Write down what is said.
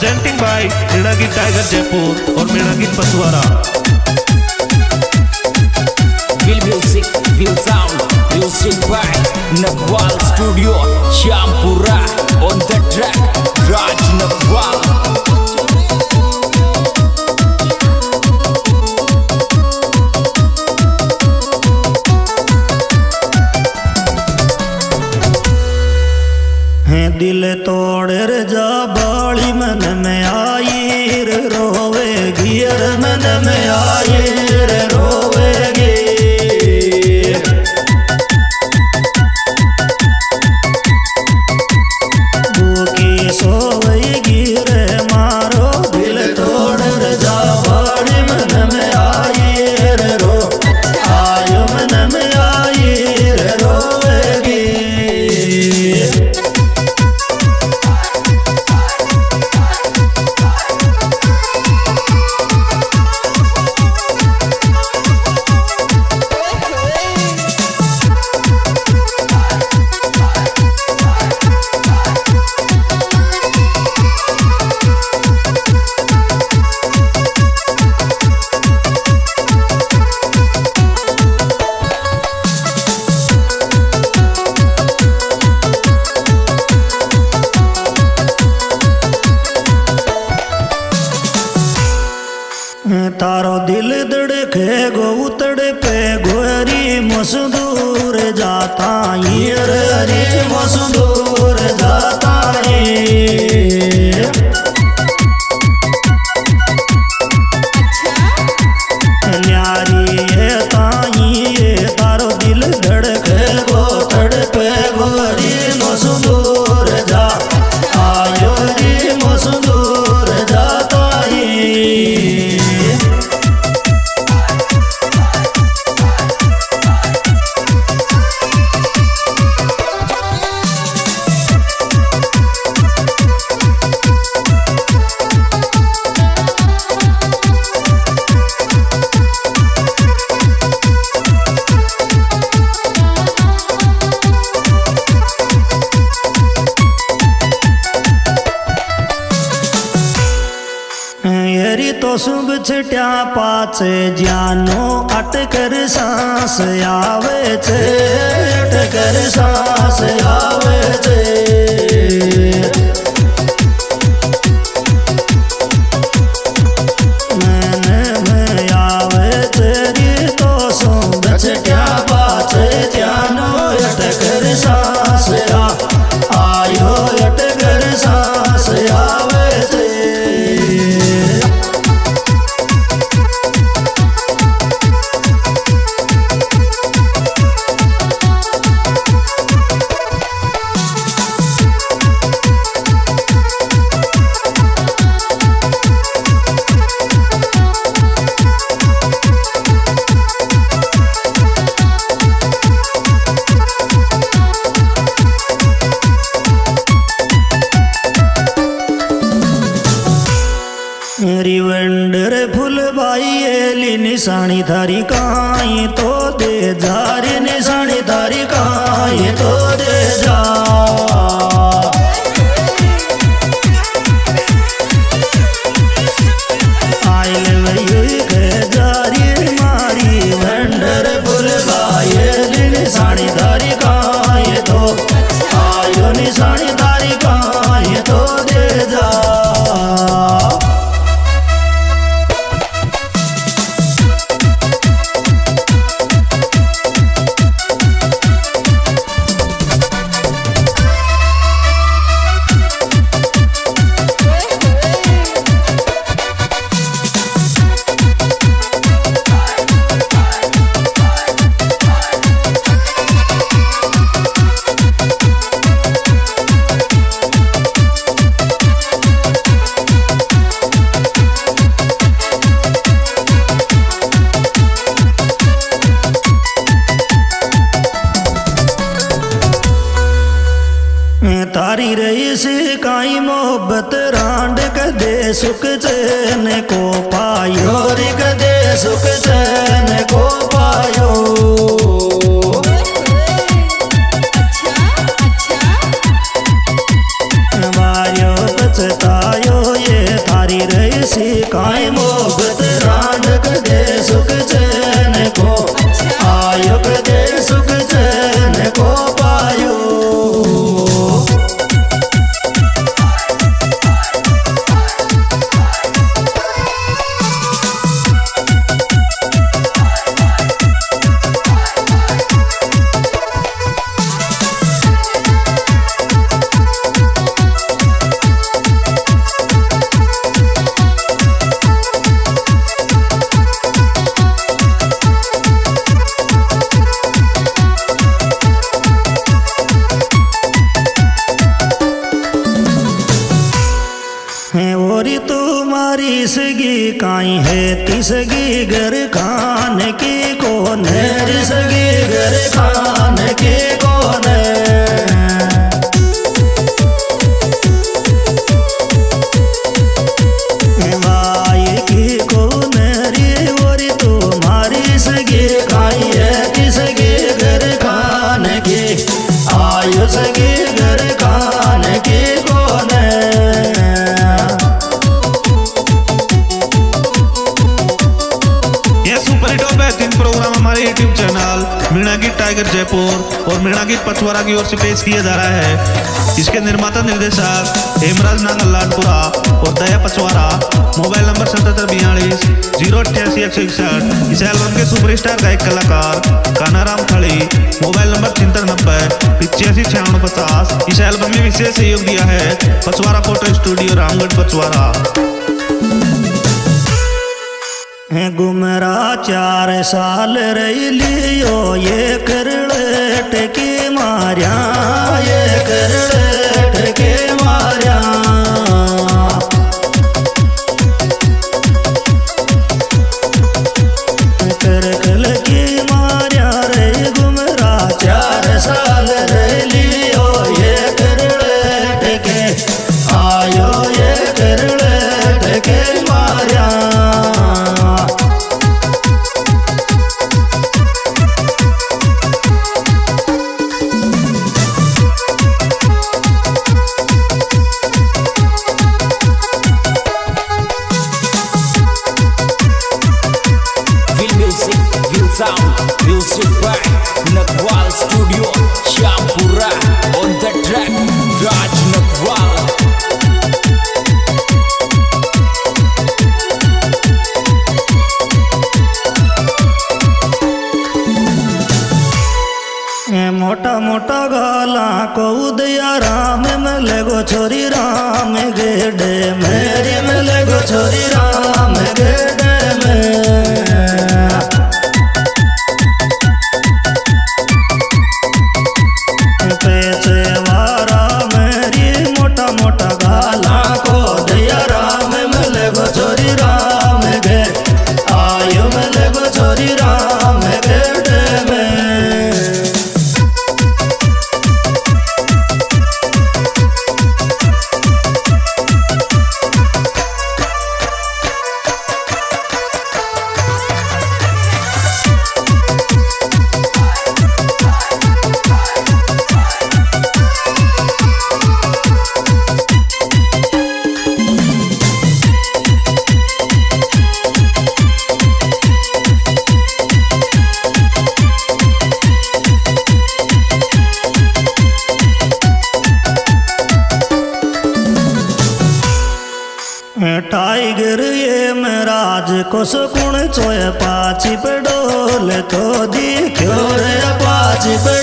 Presenting by ऋणागी tiger Jaipur और मृणागी Paswara Will music, will sound, music by Nakwal Studio, Shampura on the track, Raj Nakwal. canım yarim son dos. सुब छिटा पाचे ज्ञानो अटकर सांस आवे छे अटकर सांस आवे छे। Manje to de सुख जन को पायो हरि दे सुख जन तिसगी घर खान की कौन। है सगी घर खान की पचवारा की ओर से पेश किया जा रहा है। इसके निर्माता निर्देशक हेमराज नागल लाडपुरा और दया पचवारा। मोबाइल नंबर सतहत्तर बयालीस, ज़ीरो अट्ठासी एक सौ इकसठ। इस एल्बम के सुपरस्टार गायक कलाकार कानाराम खड़ी। मोबाइल नंबर छिहत्तर, नब्बे, पिचासी, छियानवे, पचास। इस एल्बम में विशेष सहयोग दिया है पचवारा फ़ोटो स्टूडियो रामगढ़ पचवारा। गुमरा चार साल रही लियो ये करड़ट के मारिया ये करड़ट के मारिया। राम गेडे में सुकुण चोय पाची पे डोल तो दी क्यों रे पाची पे